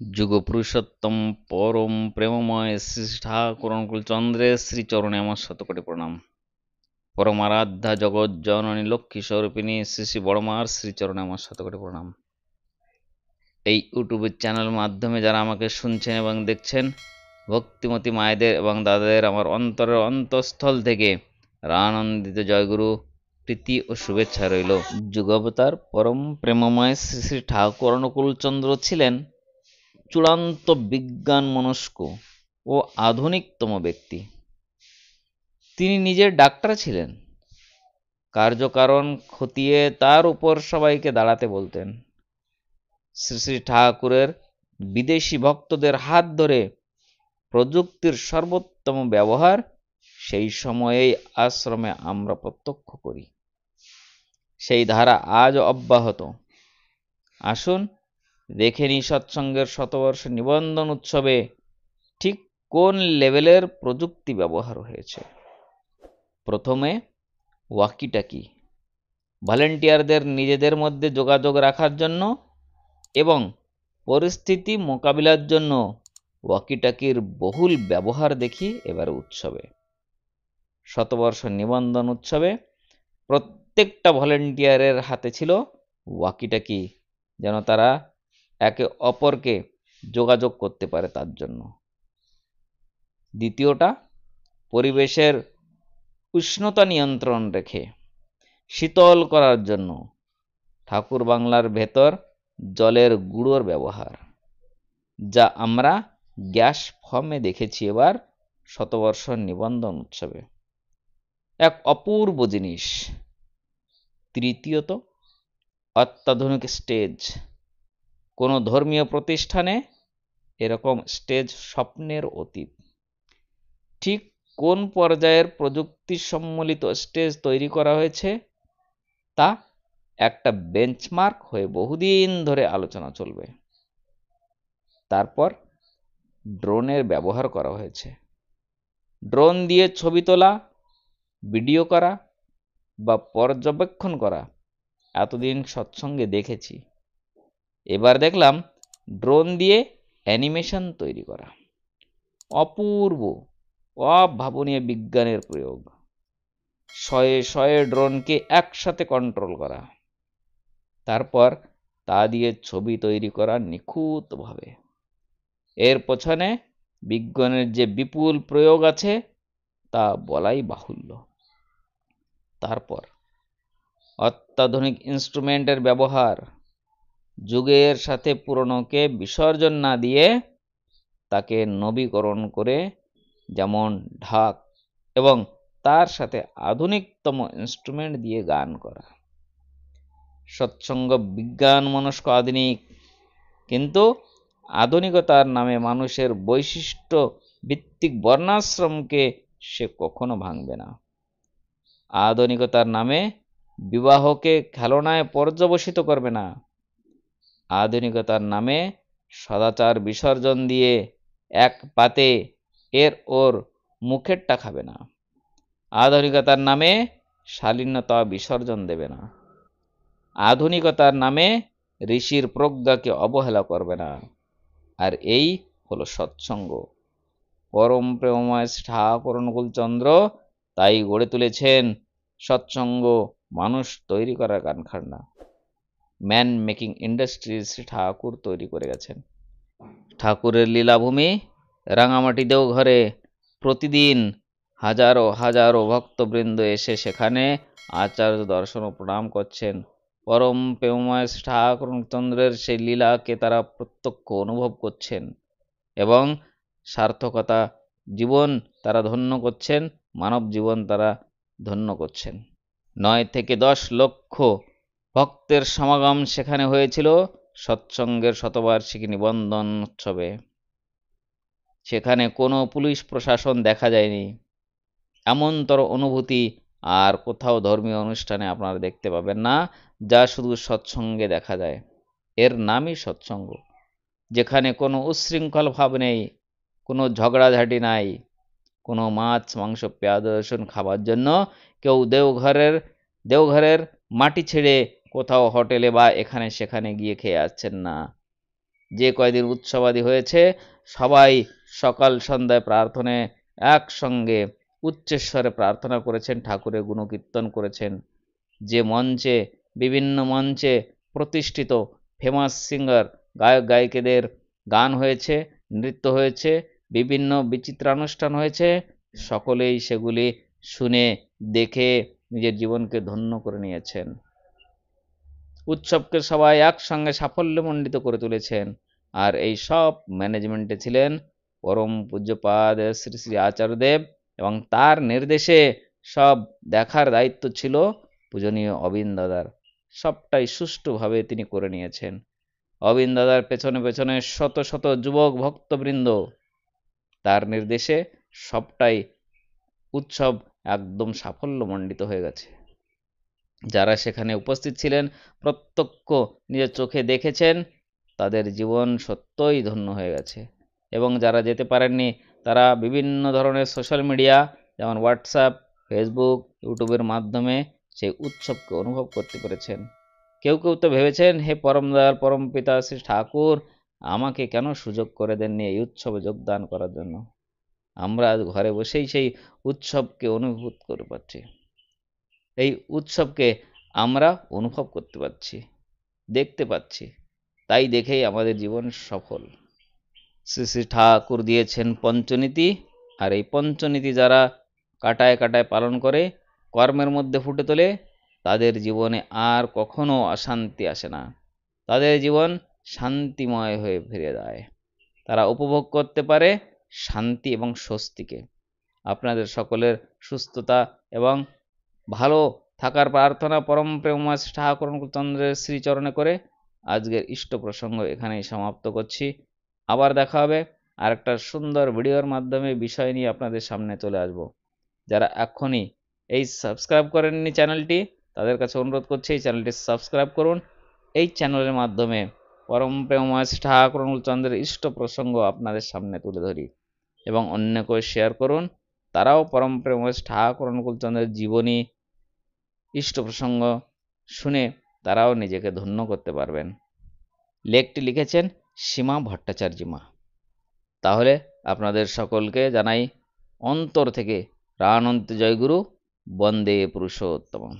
যুগপুরুষোত্তম পরম প্রেমময় শ্রী শ্রী ঠাকুর চন্দ্রের শ্রীচরণে আমার শতকোটি প্রণাম। পরমারাধ্যা জগৎ জননী লক্ষ্মী স্বরূপিণী শ্রী শ্রী বড়মার শ্রীচরণে আমার শতকোটি প্রণাম। এই ইউটিউবের চ্যানেল মাধ্যমে যারা আমাকে শুনছেন এবং দেখছেন, ভক্তিমতী মায়েদের এবং দাদাদের আমার অন্তরের অন্তঃস্থল থেকে রানন্দিত জয়গুরু, প্রীতি ও শুভেচ্ছা রইল। যুগাবতার পরম প্রেমময় শ্রী শ্রী ঠাকুর অনুকূল চন্দ্র ছিলেন চূড়ান্ত বিজ্ঞান মনস্ক ও আধুনিকতম ব্যক্তি। তিনি নিজের ডাক্তার ছিলেন। কার্যকারণ খতিয়ে তার উপর সবাইকে দাঁড়াতে বলতেন। শ্রী শ্রী ঠাকুরের বিদেশি ভক্তদের হাত ধরে প্রযুক্তির সর্বোত্তম ব্যবহার, সেই সময়েই আশ্রমে আমরা প্রত্যক্ষ করি। সেই ধারা আজ অব্যাহত। আসুন দেখে নিই সৎসঙ্গের শতবর্ষ নিবন্ধন উৎসবে ঠিক কোন লেভেলের প্রযুক্তি ব্যবহার হয়েছে? প্রথমে ওয়াকিটাকি ভলেন্টিয়ারদের নিজেদের মধ্যে যোগাযোগ রাখার জন্য এবং পরিস্থিতি মোকাবিলার জন্য ওয়াকিটাকির বহুল ব্যবহার দেখি এবার উৎসবে। শতবর্ষ নিবন্ধন উৎসবে প্রত্যেকটা ভলেন্টিয়ারের হাতে ছিল ওয়াকিটাকি, যেন তারা একে অপরকে যোগাযোগ করতে পারে তার জন্য। দ্বিতীয়টা, পরিবেশের উষ্ণতা নিয়ন্ত্রণ রেখে শীতল করার জন্য ঠাকুর বাংলার ভেতর জলের গুঁড়োর ব্যবহার, যা আমরা গ্যাস ফর্মে দেখেছি এবার শতবর্ষ নিবন্ধন উৎসবে। এক অপূর্ব জিনিস, তৃতীয়ত, অত্যাধুনিক স্টেজ কোনো ধর্মীয় প্রতিষ্ঠানে এরকম স্টেজ স্বপ্নের অতীত। ঠিক কোন পর্যায়ের প্রযুক্তি সম্মিলিত স্টেজ তৈরি করা হয়েছে? তা একটা বেঞ্চমার্ক হয়ে বহুদিন ধরে আলোচনা চলবে। তারপর ড্রোনের ব্যবহার করা হয়েছে। ড্রোন দিয়ে ছবি তোলা, ভিডিও করা বা পর্যবেক্ষণ করা এতদিন সৎসঙ্গে দেখেছি। এবার দেখলাম ড্রোন দিয়ে অ্যানিমেশন তৈরি করা। অপূর্ব, অভাবনীয় বিজ্ঞানের প্রয়োগ। শয়ে শয়ে ড্রোনকে একসাথে কন্ট্রোল করা। তারপর তা দিয়ে ছবি তৈরি করা নিখুঁতভাবে। এর পেছনে বিজ্ঞানের যে বিপুল প্রয়োগ আছে, তা বলাই বাহুল্য। তারপর অত্যাধুনিক ইনস্ট্রুমেন্টের ব্যবহার। যুগের সাথে পুরনোকে বিসর্জন না দিয়ে তাকে নবীকরণ করে যেমন ঢাক এবং তার সাথে আধুনিকতম ইনস্ট্রুমেন্ট দিয়ে গান করা। সৎসঙ্গ বিজ্ঞান মনস্ক আধুনিক, কিন্তু আধুনিকতার নামে মানুষের বৈশিষ্ট্য ভিত্তিক বর্ণাশ্রমকে সে কখনো ভাঙবে না। আধুনিকতার নামে বিবাহকে খেলনায় পর্যবসিত করবে না। আধুনিকতার নামে সদাচার বিসর্জন দিয়ে এক পাতে এর ওর মুখেরটা খাবে না। আধুনিকতার নামে শালীনতা বিসর্জন দেবে না। আধুনিকতার নামে ঋষির প্রজ্ঞাকে অবহেলা করবে না। আর এই হলো সৎসঙ্গ। পরম প্রেমময় ঠাকুর অনুকূল চন্দ্র তাই গড়ে তুলেছেন সৎসঙ্গ মানুষ তৈরি করার কারখানা ম্যান মেকিং ইন্ডাস্ট্রিজ ঠাকুর তৈরি করে গেছেন। ঠাকুরের লীলাভূমি, রাঙামাটি দেওঘরে প্রতিদিন হাজারো হাজারো ভক্তবৃন্দ এসে সেখানে আচার্য দর্শন ও প্রণাম করছেন। পরম প্রেমময় ঠাকুর চন্দ্রের সেই লীলাকে তারা প্রত্যক্ষ অনুভব করছেন এবং সার্থকতা, জীবন তারা ধন্য করছেন, মানব জীবন তারা ধন্য করছেন। নয় থেকে দশ লক্ষ ভক্তের সমাগম সেখানে হয়েছিল সৎসঙ্গের শতবার্ষিকী নিবন্ধন উৎসবে। সেখানে কোনো পুলিশ প্রশাসন দেখা যায়নি। এমনতর অনুভূতি আর কোথাও ধর্মীয় অনুষ্ঠানে আপনারা দেখতে পাবেন না, যা শুধু সৎসঙ্গে দেখা যায়। এর নামই সৎসঙ্গ। যেখানে কোনো উচ্ছৃঙ্খল ভাব নেই, কোনো ঝগড়াঝাটি নাই, কোনো মাছ, মাংস, পেঁয়াজ, রসুন খাবার জন্য কেউ দেওঘরের দেওঘরের মাটি ছেড়ে কোথাও হোটেলে বা এখানে সেখানে গিয়ে খেয়ে আসছেন না। যে কয়দিন উৎসবাদী হয়েছে, সবাই সকাল সন্ধ্যায় প্রার্থনায় একসঙ্গে উচ্চস্বরে প্রার্থনা করেছেন, ঠাকুরের গুণকীর্তন করেছেন। যে মঞ্চে, বিভিন্ন মঞ্চে প্রতিষ্ঠিত ফেমাস সিঙ্গার গায়ক, গায়িকাদের গান হয়েছে, নৃত্য হয়েছে, বিভিন্ন বিচিত্রানুষ্ঠান হয়েছে, সকলেই সেগুলি শুনে, দেখে নিজের জীবনকে ধন্য করে নিয়েছেন। উৎসবকে সবাই একসঙ্গে সাফল্যমণ্ডিত করে তুলেছেন। আর এই সব ম্যানেজমেন্টে ছিলেন পরম পূজ্যপাদ শ্রী শ্রী আচার্যদেব এবং তার নির্দেশে সব দেখার দায়িত্ব ছিল পূজনীয় অবিন দাদার। সবটাই সুষ্ঠুভাবে তিনি করে নিয়েছেন। অবিন দাদার পেছনে পেছনে শত শত যুবক ভক্তবৃন্দ, তার নির্দেশে সবটাই উৎসব একদম সাফল্যমণ্ডিত হয়ে গেছে। যারা সেখানে উপস্থিত ছিলেন, প্রত্যক্ষ নিজের চোখে দেখেছেন, তাদের জীবন সত্যই ধন্য হয়ে গেছে। এবং যারা যেতে পারেননি, তারা বিভিন্ন ধরনের সোশ্যাল মিডিয়া যেমন হোয়াটসঅ্যাপ ফেসবুক ইউটিউবের মাধ্যমে সেই উৎসবকে অনুভব করতে পেরেছেন। কেউ কেউ তো ভেবেছেন, হে পরম দয়াল পরম পিতা শ্রী ঠাকুর, আমাকে কেন সুযোগ করে দেননি এই উৎসবে যোগদান করার জন্য? আমরা আজ ঘরে বসেই সেই উৎসবকে অনুভূত করে পাচ্ছি। এই উৎসবকে আমরা অনুভব করতে পারছি, দেখতে পাচ্ছি। তাই দেখেই আমাদের জীবন সফল। শ্রী শ্রী ঠাকুর দিয়েছেন পঞ্চনীতি, আর এই পঞ্চনীতি যারা কাটায় কাটায় পালন করে, কর্মের মধ্যে ফুটে তোলে, তাদের জীবনে আর কখনো অশান্তি আসে না। তাদের জীবন শান্তিময় হয়ে ফিরে যায় তারা উপভোগ করতে পারে শান্তি এবং স্বস্তিকে। আপনাদের সকলের সুস্থতা এবং ভালো থাকার প্রার্থনা পরম প্রেমা ঠাকুর চন্দ্রের শ্রীচরণে করে আজকের ইষ্ট প্রসঙ্গ এখানেই সমাপ্ত করছি। আবার দেখা হবে আর একটা সুন্দর ভিডিওর মাধ্যমে বিষয় নিয়ে আপনাদের সামনে চলে আসব। যারা এখনই এই সাবস্ক্রাইব করেননি চ্যানেলটি, তাদের কাছে অনুরোধ করছি এই চ্যানেলটি সাবস্ক্রাইব করুন। এই চ্যানেলের মাধ্যমে পরম প্রেমা ঠাকুর চন্দ্রের ইষ্ট প্রসঙ্গ আপনাদের সামনে তুলে ধরি এবং অন্যকে শেয়ার করুন। তারাও পরম প্রেম ঠাকুর অনুকূলচন্দ্রের জীবনী ইষ্ট প্রসঙ্গ শুনে তারাও নিজেকে ধন্য করতে পারবেন। লেখটি লিখেছেন সীমা ভট্টাচার্যিমা তাহলে আপনাদের সকলকে জানাই অন্তর থেকে প্রাণন্ত জয়গুরু বন্দে পুরুষোত্তম।